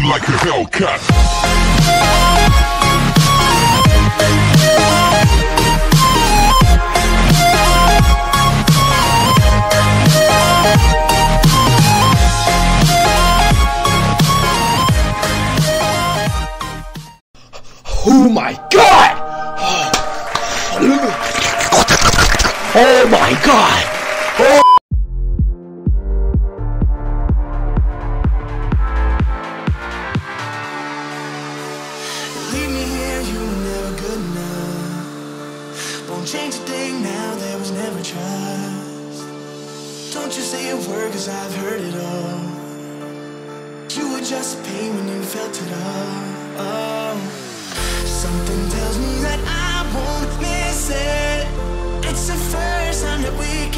me like a Hellcat. Oh my god! Oh my god! Change a thing now, there was never trust. Don't you say a word, cause I've heard it all. You were just pain when you felt it all. Oh. Something tells me that I won't miss it. It's the first time that we can't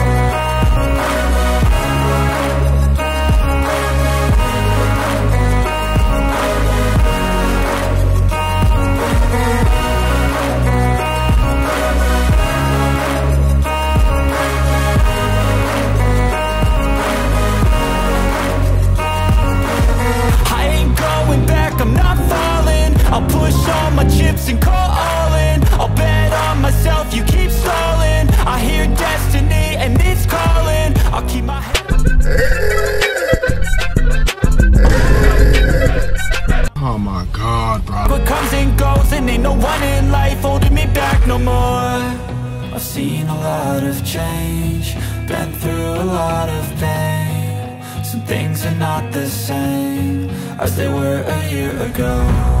All and call all in I'll bet on myself, you keep stalling. I hear destiny and it's calling. I'll keep my head Oh my god, bro. What comes and goes and ain't no one in life holding me back no more. I've seen a lot of change, been through a lot of pain. Some things are not the same as they were a year ago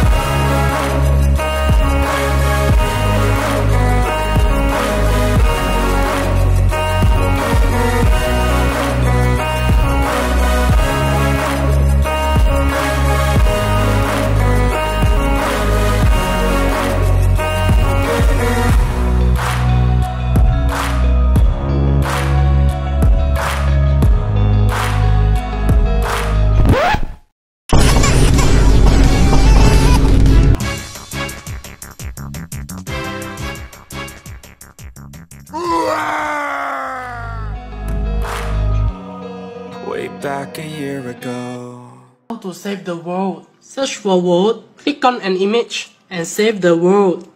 ago How to save the world? Search for world, click on an image, and save the world.